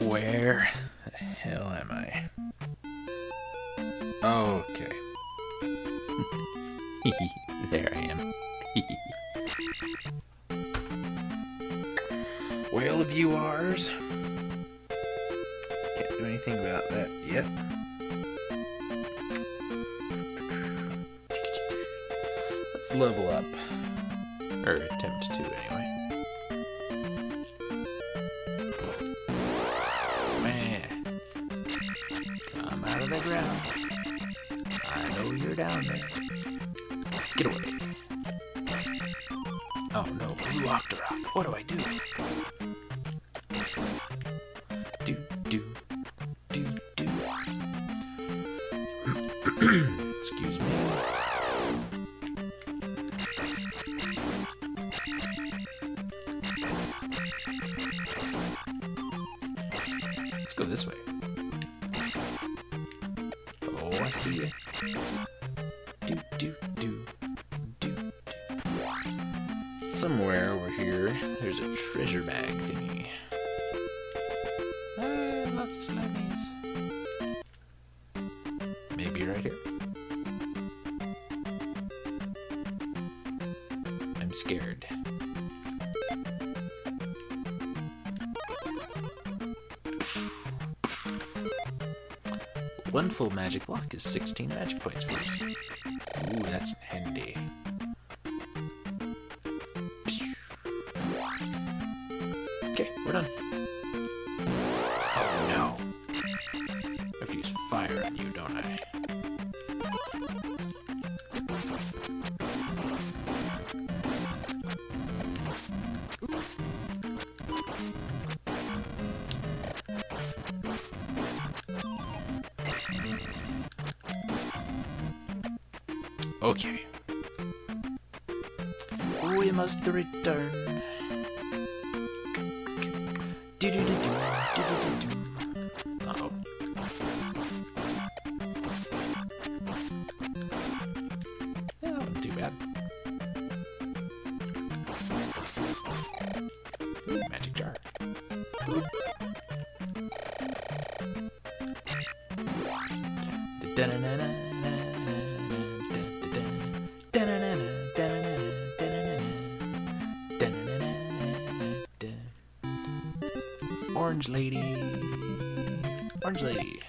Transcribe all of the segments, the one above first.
Where the hell am I? Okay. there I am. Whale of you ours. Can't do anything about that yet. Let's level up. Or attempt to, anyway. Down. Get away. Oh no, Blue Octorok. What do I? Do, Of slimities. Maybe right here. I'm scared. One full magic block is 16 magic points. Ooh, that's handy. Orange lady. Orange lady.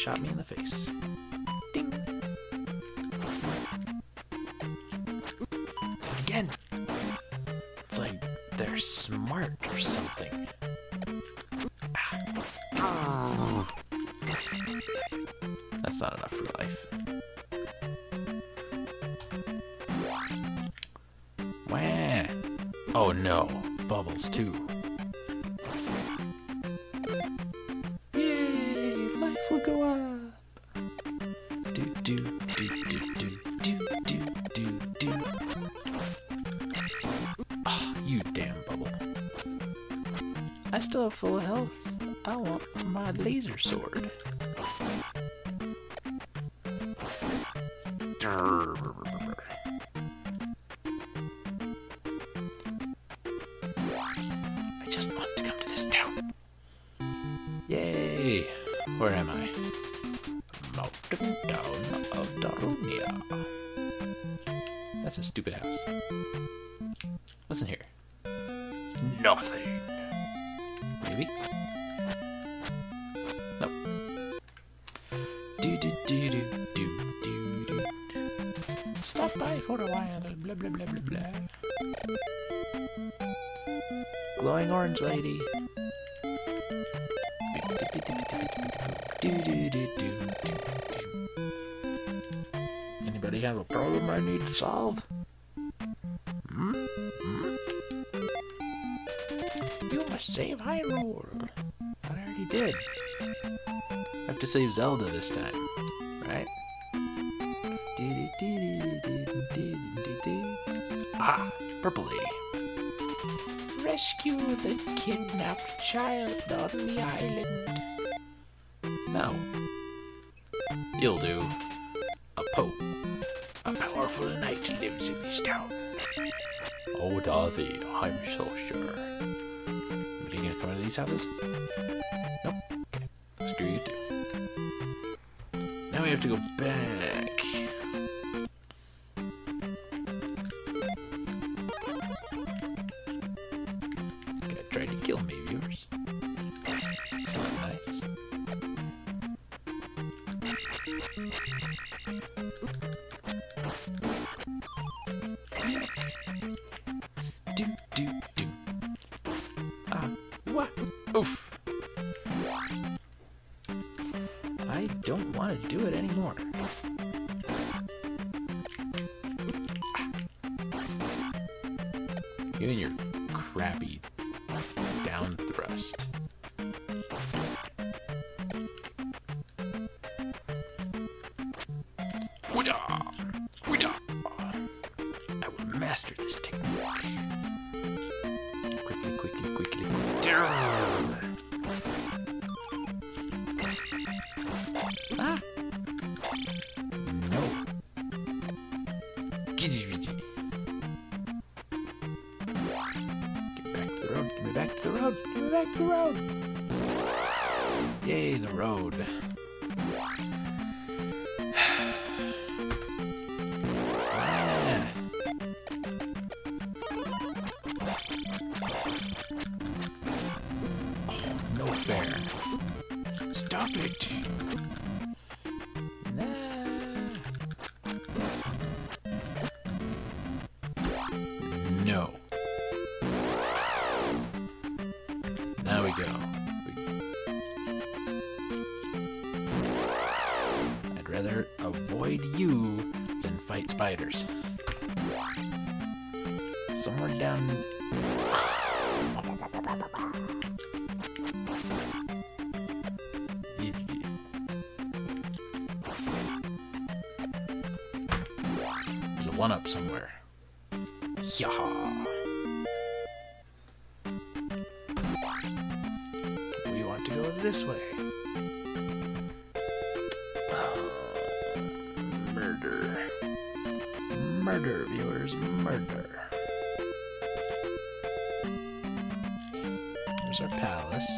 Shot me in the face. Ding. Again. It's like they're smart or something. That's not enough for life. Wah. Oh no, bubbles too. Oh, you damn bubble. I still have full health. I want my laser sword. Zelda this time, right? Ah, Purple Lady. Rescue the kidnapped child on the island. No. You'll do. A Pope. A powerful knight lives in this town. Oh, Dorothy, I'm so sure. Are you gonna one of these houses? Nope. have to go back. master this technique. one-up somewhere. Yaha! We want to go this way. Uh, murder. Murder, viewers, murder. There's our palace.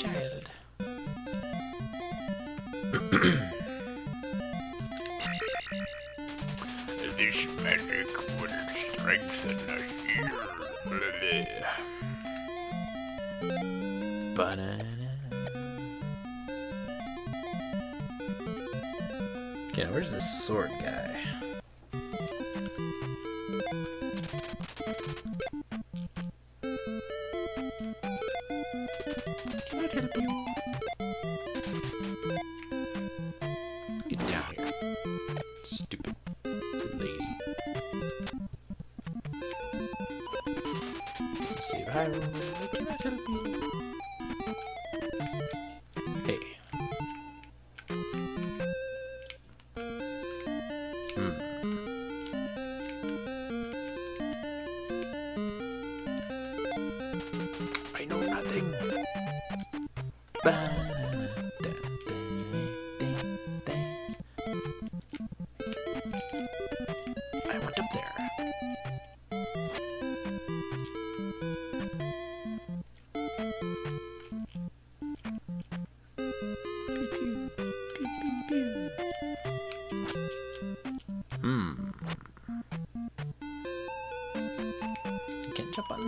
Saving my child. this magic will strengthen us here. Banana. Okay, now where's this sword guy?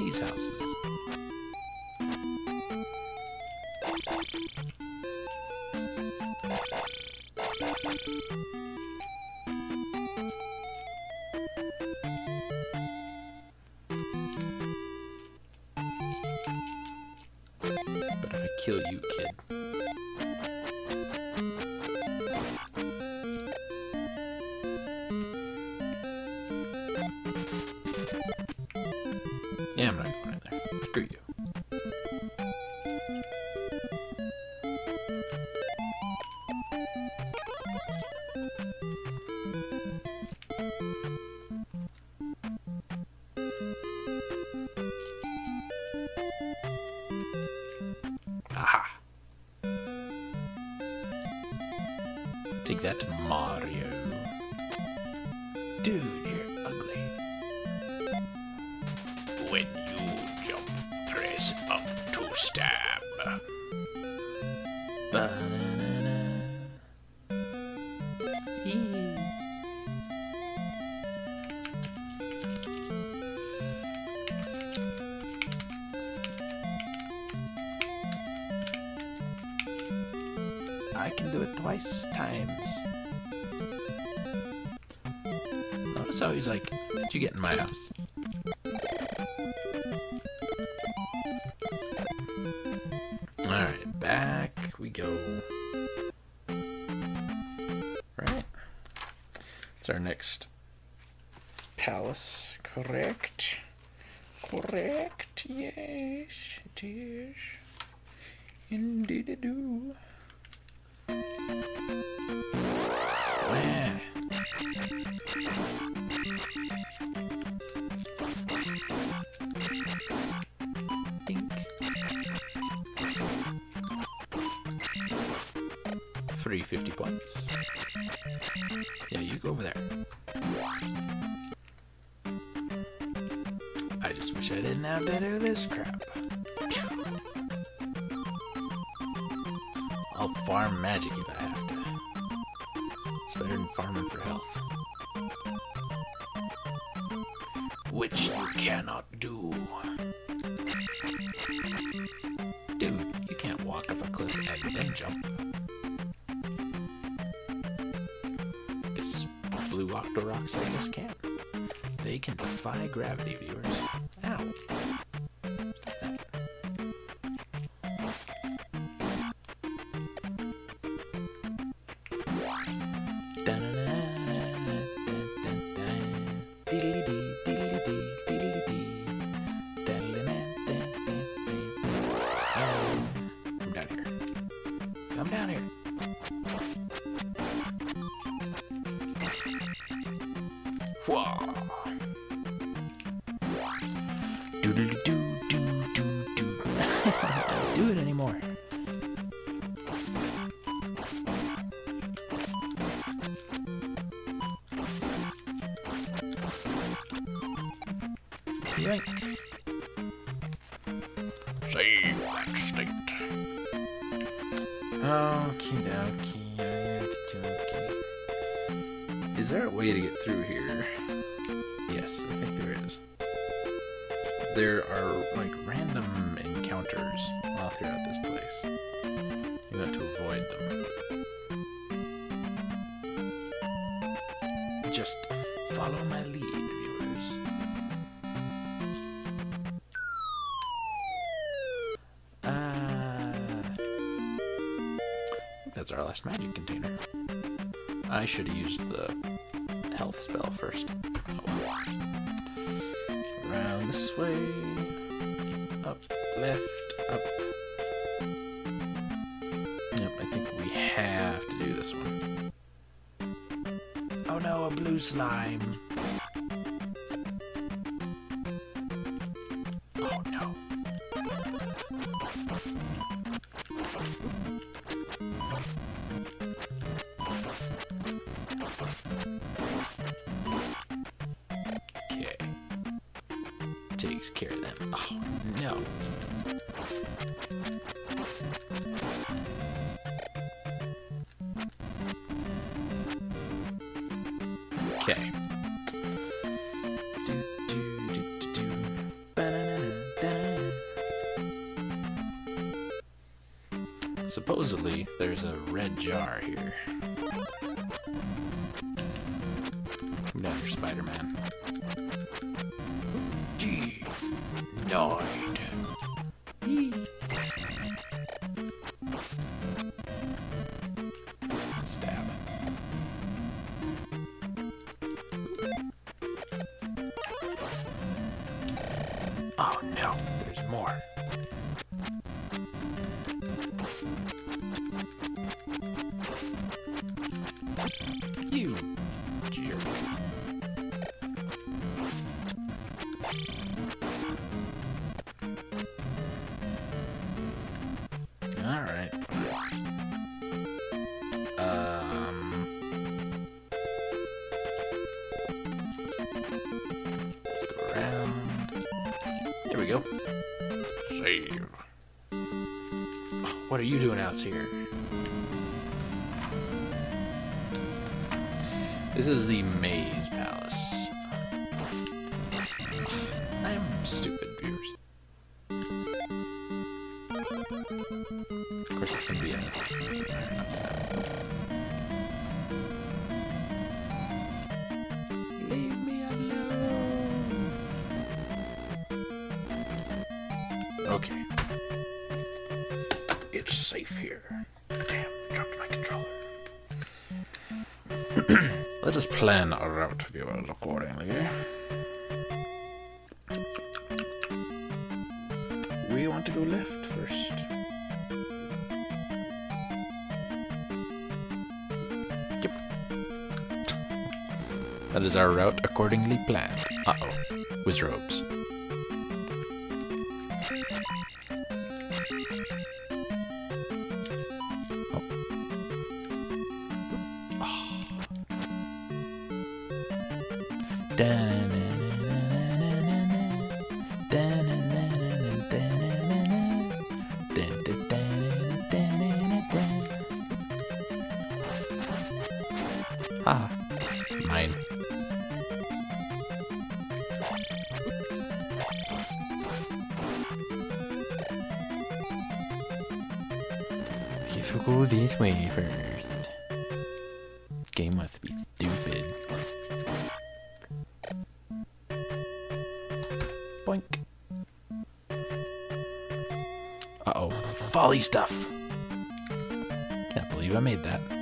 These houses. When you jump, press up to stab. Eee. I can do it twice times. Notice how he's like, What'd you get in my house? I do. Free 50 points. Yeah, you go over there. I just wish I didn't have to do this crap. Farm magic if I have to. It's better than farming for health. Which you cannot do. Dude, you can't walk off a cliff and then jump. Guess blue Octoroks I guess can. They can defy gravity, viewers. Save that. Okie dokie, Is there a way to get through here? Yes, I think there is. There are like random encounters all throughout this place. You have to avoid them. Just follow my lead, that's our last magic container. I should have used the health spell first. Around this way. Up, left, up. Yep, I think we have to do this one. Oh no, a blue slime. Okay. Supposedly, there's a red jar here. Come down Spider-Man. What are you doing out here? This is the Maze Palace. I am stupid, plan our route, viewers, accordingly. We want to go left first. Yep. That is our route accordingly planned. Uh oh. With Wizrobes. Ah, mine. Guess we'll go this way first. Game must be stupid. Boink. Uh oh. Folly stuff. Can't believe I made that.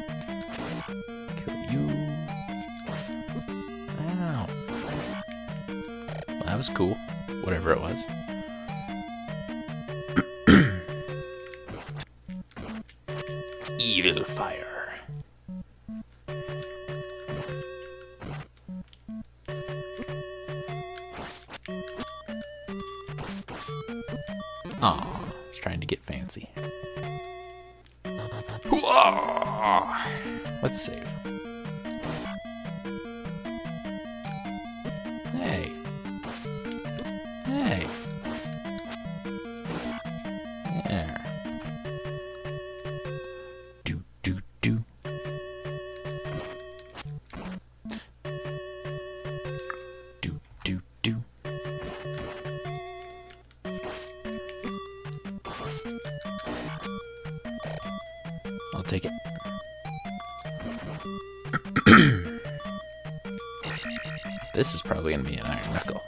Was cool. Whatever it was. Take it. this is probably gonna be an iron knuckle.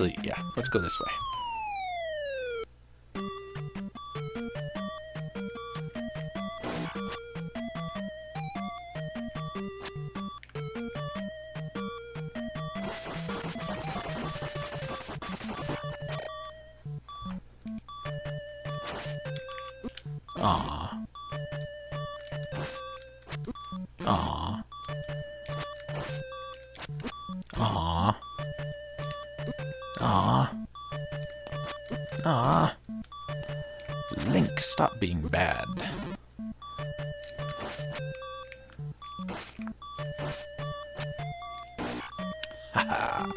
Actually, yeah, let's go this way. Aw. Aw. Stop being bad. Haha.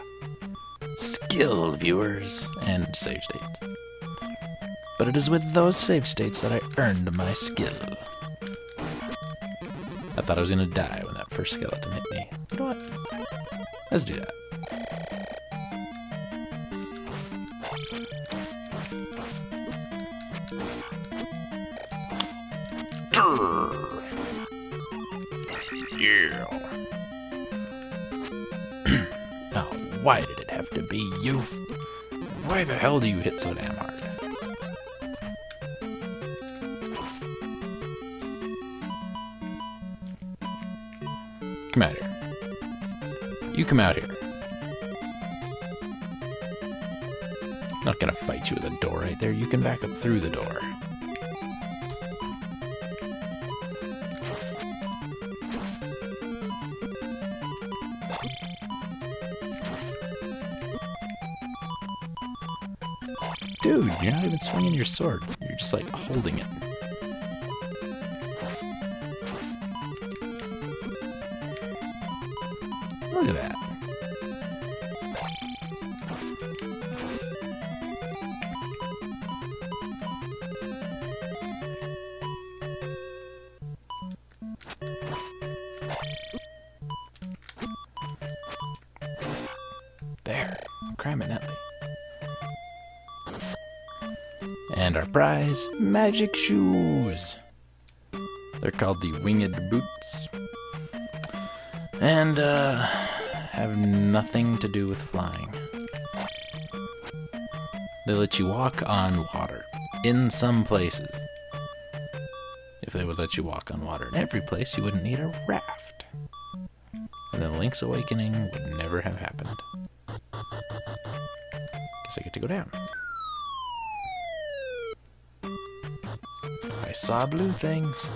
Skill, viewers, and save states. But it is with those save states that I earned my skill. I thought I was gonna die when that first skeleton hit me. You know what? Let's do that. You? Why the hell do you hit so damn hard? Come out here. You come out here. Not gonna fight you with a door right there. You can back up through the door. Dude, you're not even swinging your sword. You're just like holding it. Magic shoes. They're called the winged boots. And, uh, have nothing to do with flying. They let you walk on water. In some places. If they would let you walk on water in every place, you wouldn't need a raft. And then Link's Awakening would never have happened. Guess I get to go down. Saw blue things.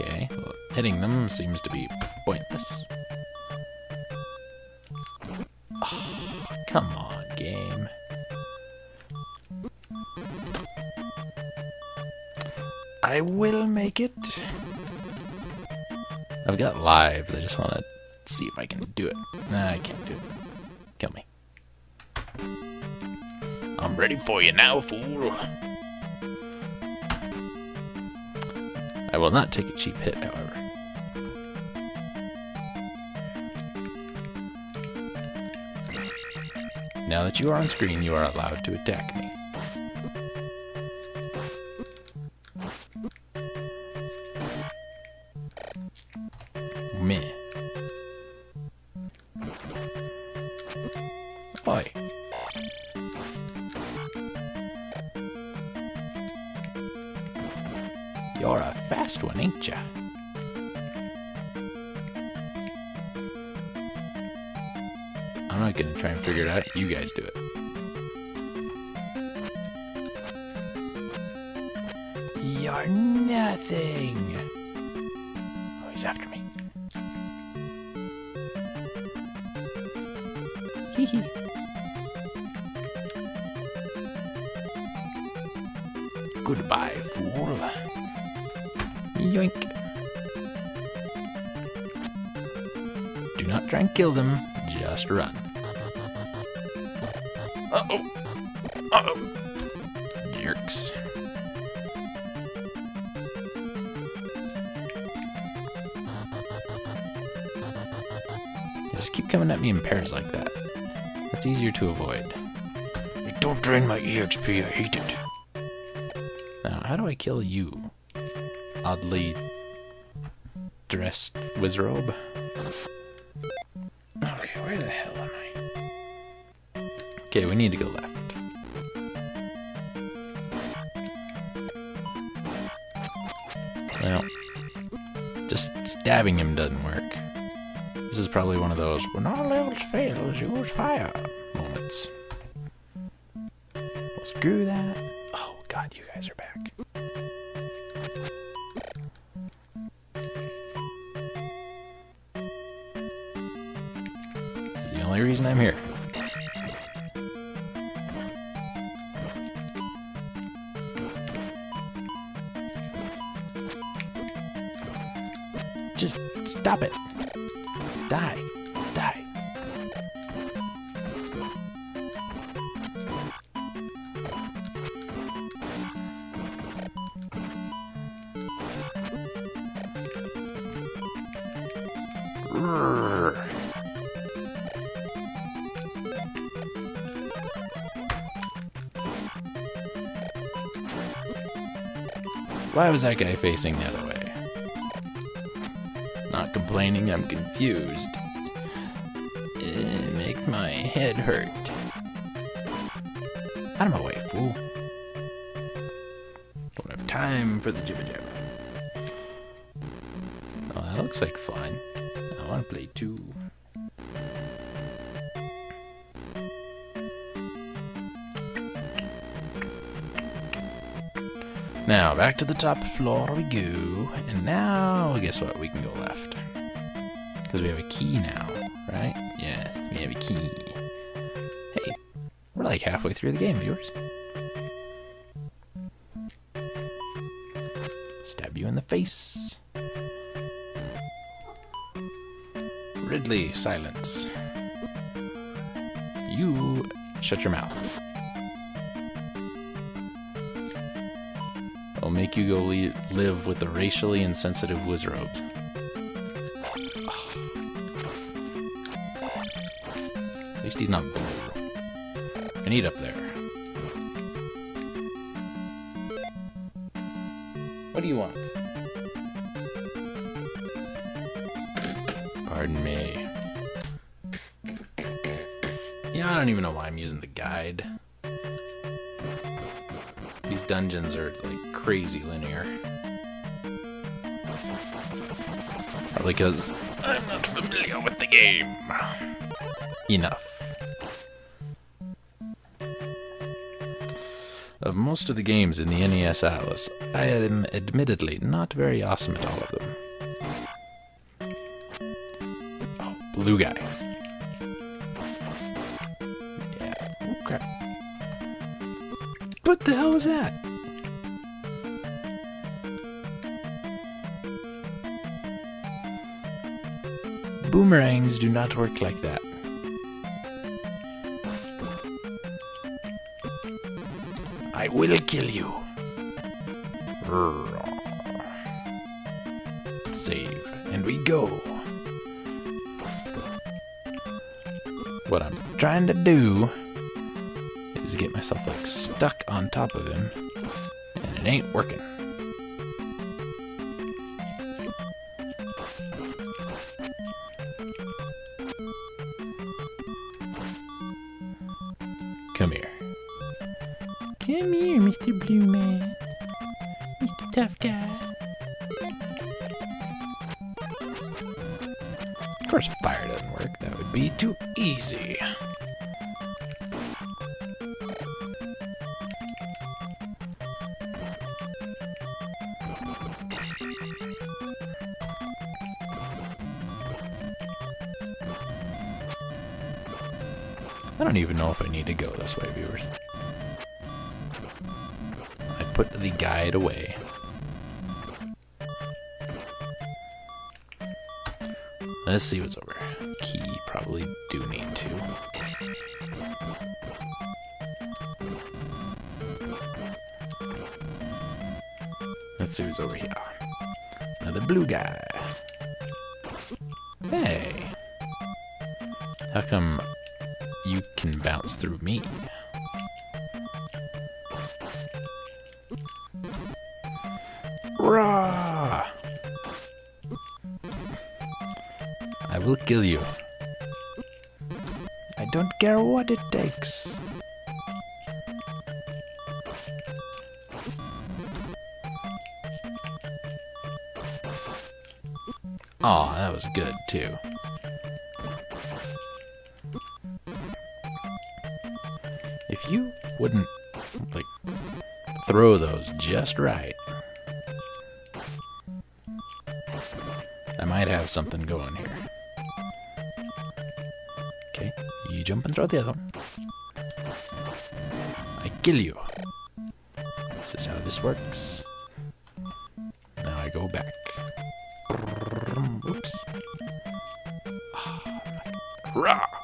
Okay, well, hitting them seems to be pointless. Oh, come on, game. I will make it. I've got lives. I just want to see if I can do it. Nah, I can't do it. Ready for you now, fool. I will not take a cheap hit, however. Now that you are on screen, you are allowed to attack me. You're nothing. Oh, he's after me. Hee hee. Goodbye, fool. Yoink. Do not try and kill them, just run. Uh oh. Uh oh. Jerks. Coming at me in pairs like that. That's easier to avoid. Don't drain my EXP, I hate it. Now, how do I kill you? Oddly dressed Wizrobe? Okay, where the hell am I? Okay, we need to go left. Well, just stabbing him doesn't work. Is probably one of those when all else fails, use fire moments. Well, screw that. Oh god, you guys are back. This is the only reason I'm here. Just stop it. Die. Die. Why was that guy facing the other way? Complaining, I'm confused. It makes my head hurt. Out of my way, fool. Don't have time for the jibber jabber. Oh, that looks like fun. I want to play too. Now, back to the top floor we go. And now, guess what? We can go left. Because we have a key now, right? Yeah, we have a key. Hey, we're like halfway through the game, viewers. Stab you in the face. Ridley, silence. You shut your mouth. I'll make you go li live with the racially insensitive Wizrobes. Least he's not blue. I need up there. What do you want? Pardon me. You know, I don't even know why I'm using the guide. These dungeons are like crazy linear. Probably because I'm not familiar with the game. Enough. Most of the games in the NES Atlas, I am admittedly not very awesome at all of them. Oh, blue guy. Yeah, crap. What the hell was that? Boomerangs do not work like that. Will kill you. Save, and we go. What I'm trying to do is get myself like stuck on top of him, and it ain't working. I don't even know if I need to go this way, viewers. I put the guide away. Let's see what's over. Here. Key, probably do need to. Let's see what's over here. Another blue guy. Hey. How come bounce through me? Rah! I will kill you. I don't care what it takes. Aw, that was good too. Throw those just right, I might have something going here. Okay, you jump and throw the other one. I kill you. This is how this works. Now I go back. Oops. Rah!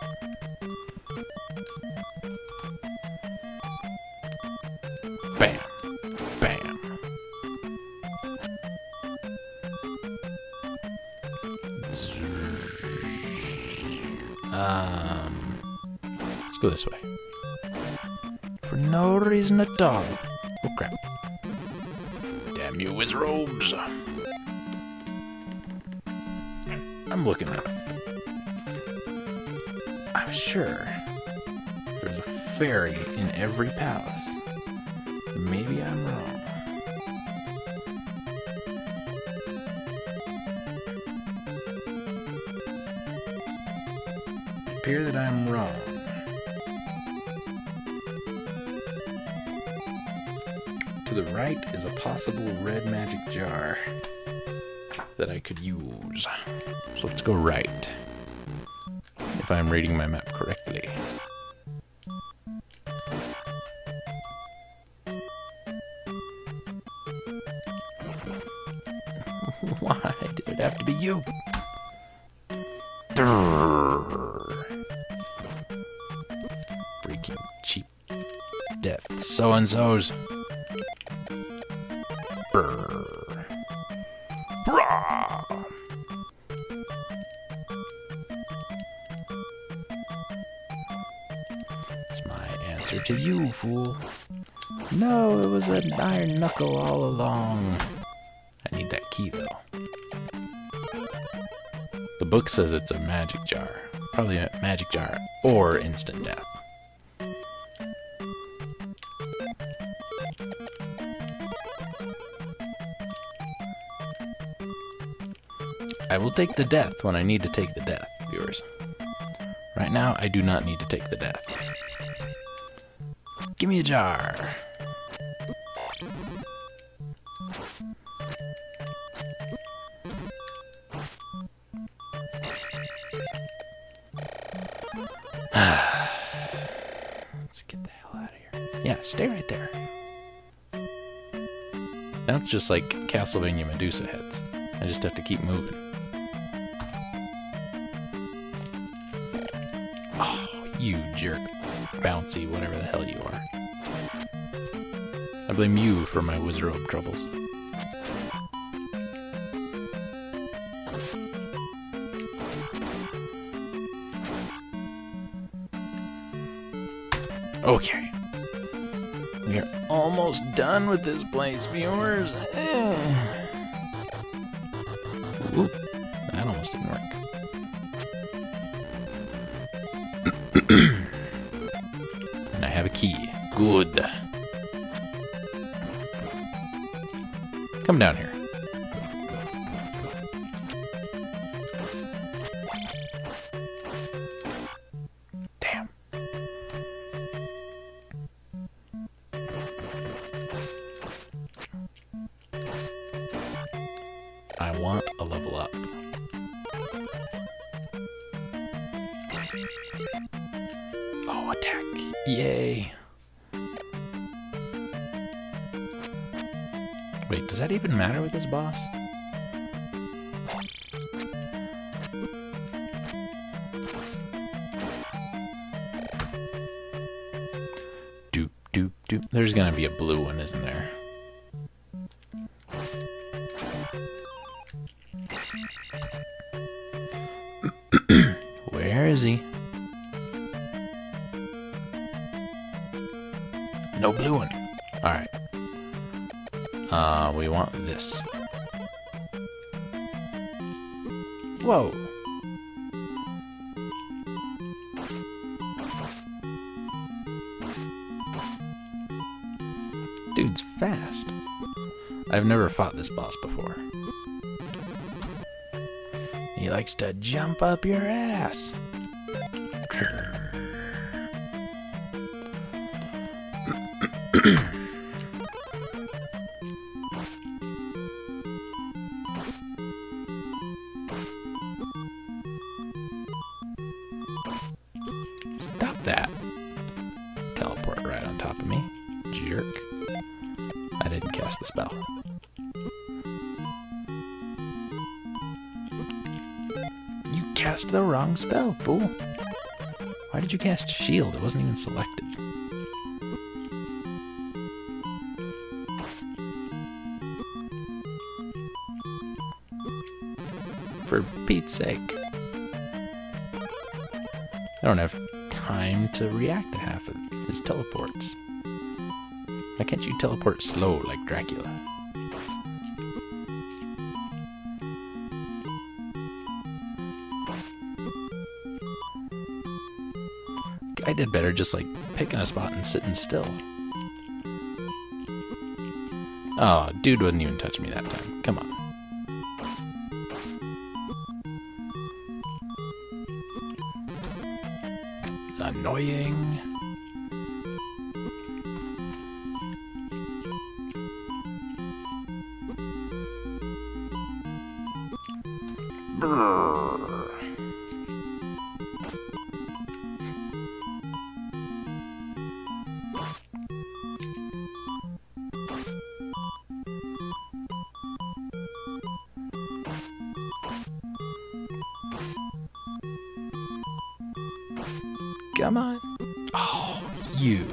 Every palace. Maybe I'm wrong. Appear that I'm wrong. To the right is a possible red magic jar that I could use. So let's go right. If I'm reading my map correctly. You? Freaking cheap death. So and so's. That's my answer to you, fool. No, it was an iron knuckle all along. Book says it's a magic jar. Probably a magic jar or instant death. I will take the death when I need to take the death, viewers. Right now, I do not need to take the death. Give me a jar. Let's get the hell out of here. Yeah, stay right there. That's just like Castlevania Medusa heads. I just have to keep moving. Oh, you jerk. Bouncy, whatever the hell you are. I blame you for my wizard troubles. Okay. We are almost done with this place, viewers. Oop, that almost didn't work. and I have a key. Good. Attack. Yay. Wait, does that even matter with this boss? Doop, doop, doop. There's gonna be a blue one, isn't there? Jump up your ass. Stop that. Teleport right on top of me. Jerk. I didn't cast the spell. Cast the wrong spell, fool. Why did you cast shield? It wasn't even selected. For Pete's sake. I don't have time to react to half of his teleports. Why can't you teleport slow like Dracula? Did better just like picking a spot and sitting still. Oh, dude wasn't even touching me that time. Come on. Come on. Oh, you